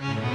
Right.